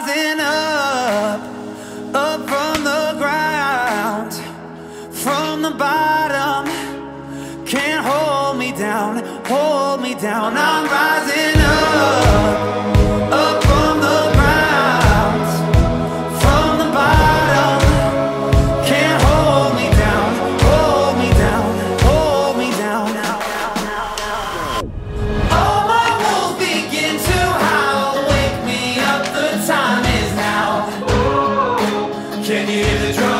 rising up, up from the ground, from the bottom. Can't hold me down, hold me down. I'm rising up. can hear the drum.